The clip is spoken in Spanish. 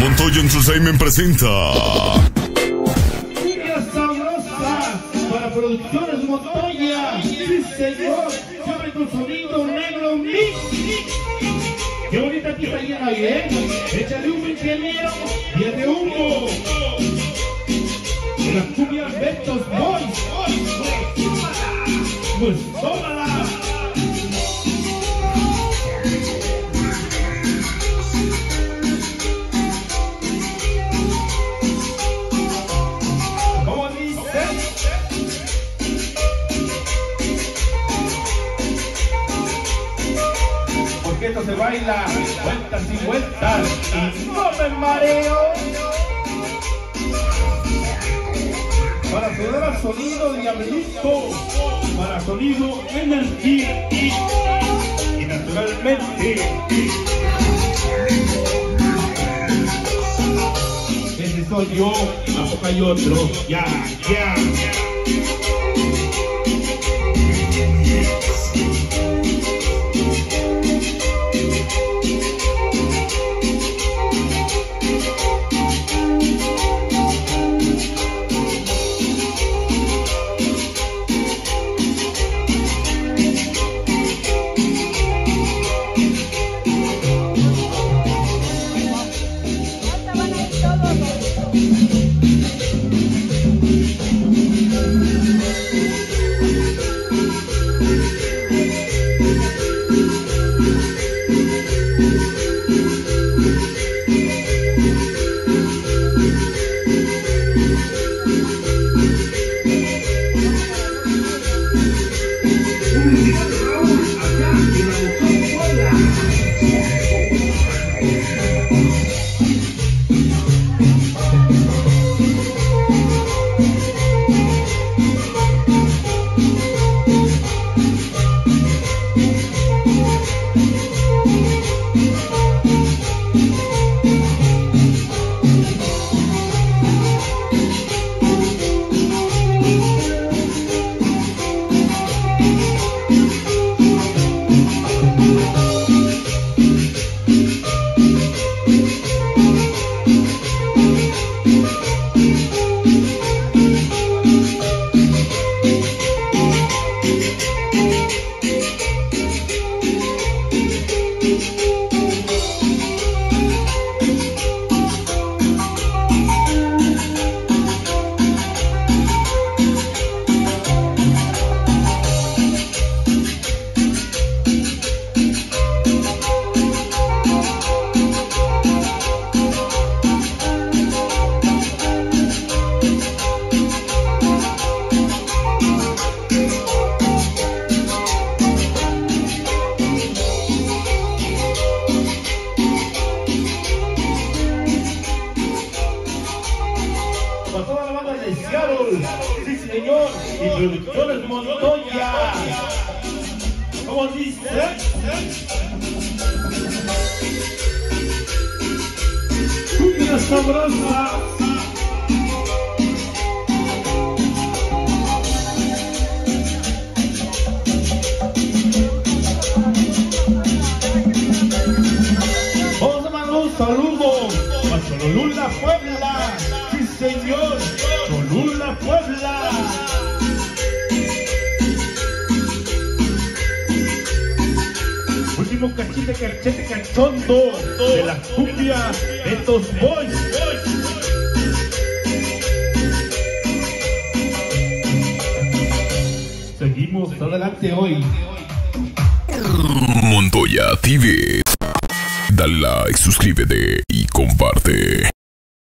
Montoya Entertainment presenta. Cumbia sabrosa para producciones Montoya. Sí, señor. Siempre con sonido negro mix. Qué bonita pista llena hoy, ¿eh? Échale un ingeniero y de humo. Las cumbias Betos Boys. Pues tómala. Porque esto se baila vueltas y vueltas y no me mareo. Para sonar al sonido diablito, para sonido energía y naturalmente. Ese soy yo, a poco hay otro, ya, ya. Para y producciones Montoya. ¿Cómo dice? Cumbia sabrosa. Cholula, Puebla. Sí, señor. Cholula, Puebla. Último cachete, cachete, cachondo de la cumbia de estos boys. Seguimos adelante hoy. Montoya TV. Dale like, suscríbete y comparte.